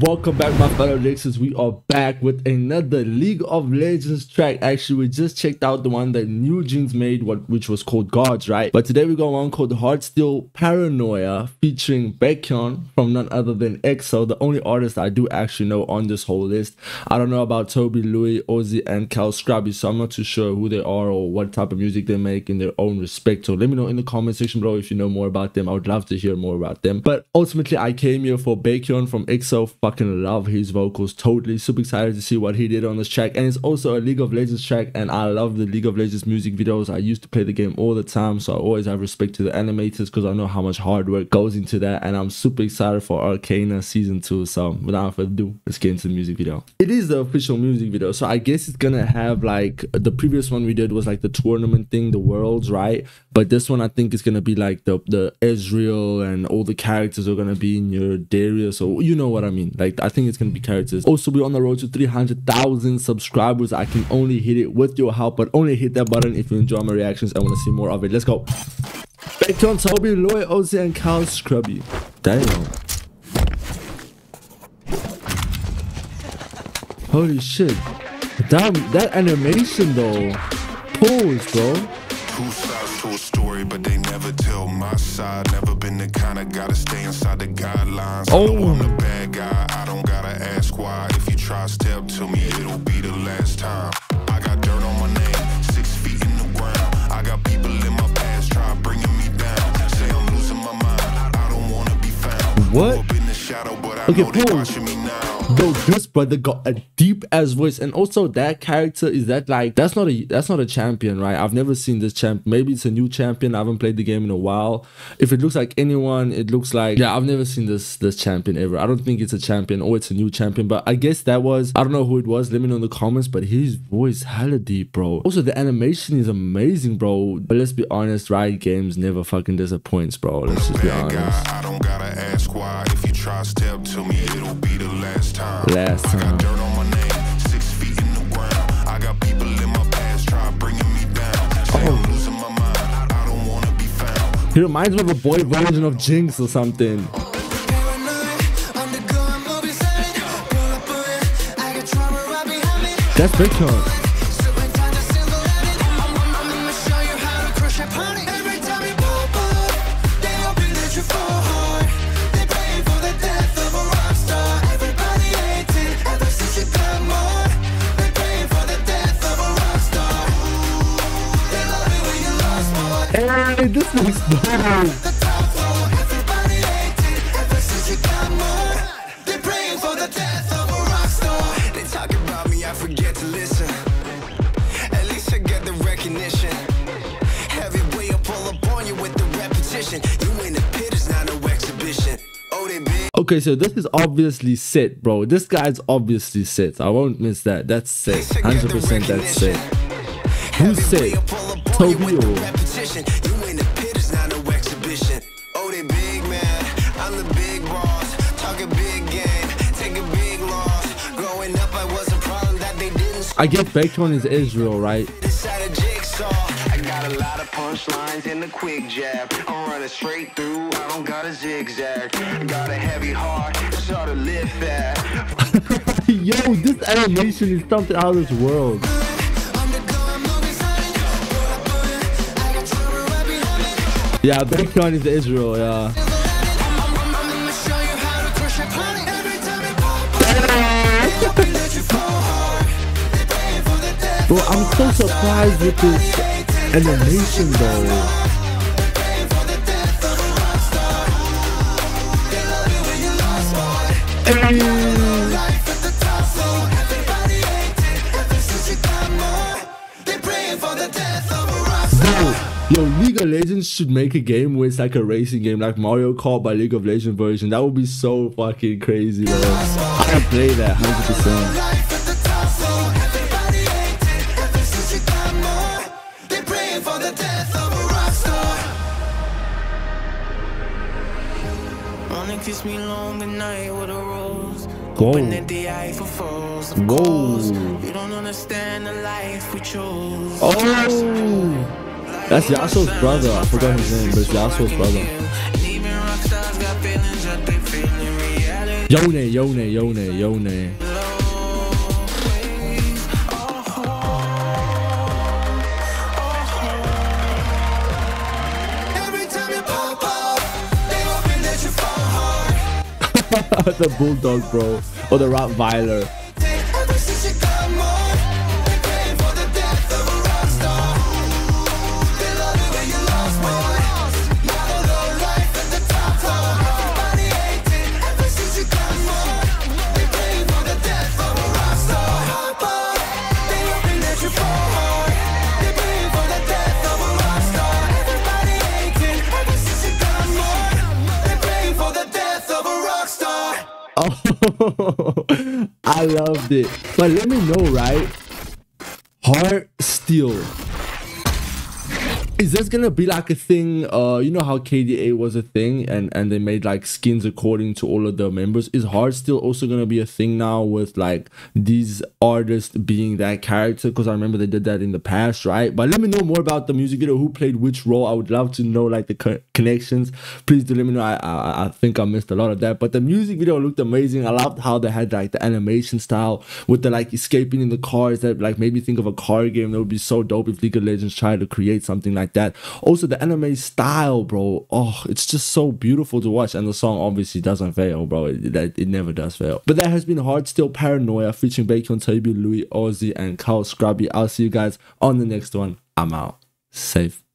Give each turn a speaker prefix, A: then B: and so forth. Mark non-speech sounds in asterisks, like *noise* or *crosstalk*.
A: Welcome back, my fellow dxters. We are back with another League of Legends track. Actually, we just checked out the one that NewJeans made, what which was called Gods, right? But today we got one called Heartsteel Paranoia featuring Baekhyun from none other than EXO, the only artist I do actually know on this whole list. I don't know about tobi, Louis, ØZI, and Cal Scruby, so I'm not too sure who they are or what type of music they make in their own respect. So let me know in the comment section below if you know more about them. I would love to hear more about them. But ultimately, I came here for Baekhyun from EXO fucking love his vocals. Totally super excited to see what he did on this track. And it's also a league of legends track and i love the league of legends music videos. I used to play the game all the time so i always have respect to the animators because i know how much hard work goes into that and i'm super excited for Arcane season 2 so without further ado let's get into the music video. It is the official music video so i guess it's gonna have like the previous one we did was like the tournament thing the worlds right? But this one i think is gonna be like the the Ezreal and all the characters are gonna be in your Darius or you know what i mean like I think it's gonna be characters. Also, we're on the road to 300,000 subscribers. I can only hit it with your help, but only hit that button if you enjoy my reactions and want to see more of it. Let's go. Back on tobi, lou, ØZI, and Cal Scruby. Damn. Holy shit. Damn, that animation though. Pause, bro. Two sides to a story, but they never tell my side. Never been the kind of gotta stay inside the guidelines. Oh. Why. If you try step to me, it'll be the last time. I got dirt on my name, six feet in the ground. I got people in my past try bringing me down. Say I'm losing my mind. I don't wanna be found. What? Shadow, okay, pause. Bro, this brother got a deep ass voice, and also that character is that like that's not a that's not a champion, right? I've never seen this champ. Maybe it's a new champion. I haven't played the game in a while. If it looks like anyone, it looks like yeah. I've never seen this this champion ever. I don't think it's a champion or it's a new champion, but I guess that was I don't know who it was. Let me know in the comments. But his voice hella deep, bro. Also, the animation is amazing, bro. But let's be honest, Riot Games never fucking disappoints, bro. Let's just be honest. I don't gotta ask why. If you try step to me, it'll be the last time. Last time. I got dirt on my name, six feet in the ground. I got people in my past try bringing me down. Say oh. I'm losing my mind. I don't wanna be found. He reminds me of a boy version of Jinx or something. That's Baekhyun. Hey, this dope. Okay, so this is obviously Sett, bro. This guy's obviously Sett. I won't miss that. That's Sett. 100% that's Sett. Who's Sett? Toby or I get Baekhyun is Ezreal, right? I got a lot of punchlines in the quick jab. I'm running straight through, I don't got a zigzag. Got a heavy heart, it's hard to live fast. *laughs* Yo, this animation is something out of this world. Yeah, big Baekhyun is Ezreal, yeah. *laughs* Bro, I'm so surprised with this animation though. Yo, League Legends should make a game where it's like a racing game, like Mario Kart by League of Legends version. That would be so fucking crazy, bro. I can play that 100%. kiss me long the night with a rose. Whoa. Hoping that the Eiffel falls. Of you don't understand the life we chose. Oh, that's Yasuo's brother. I forgot his name, but it's Yasuo's brother. Yone, Yone, Yone, Yone. *laughs* the bulldog, bro, or the Rottweiler. *laughs* I loved it. But let me know, right? Heart Steel is this gonna be like a thing uh you know how K/DA was a thing and and they made like skins according to all of the members? Is Heartsteel also gonna be a thing now with like these artists being that character? Because i remember they did that in the past right? But let me know more about the music video who played which role? I would love to know like the co connections. Please do let me know. I, I i think i missed a lot of that. But the music video looked amazing. I loved how they had like the animation style with the like escaping in the cars that like made me think of a car game. That would be so dope if league of legends tried to create something like like that. Also, the anime style, bro. Oh, it's just so beautiful to watch. And the song obviously doesn't fail, bro. It, it, it never does fail. But that has been Heartsteel Paranoia featuring Baekhyun, tobi, Louis, ØZI, and Cal Scruby. I'll see you guys on the next one. I'm out. Safe.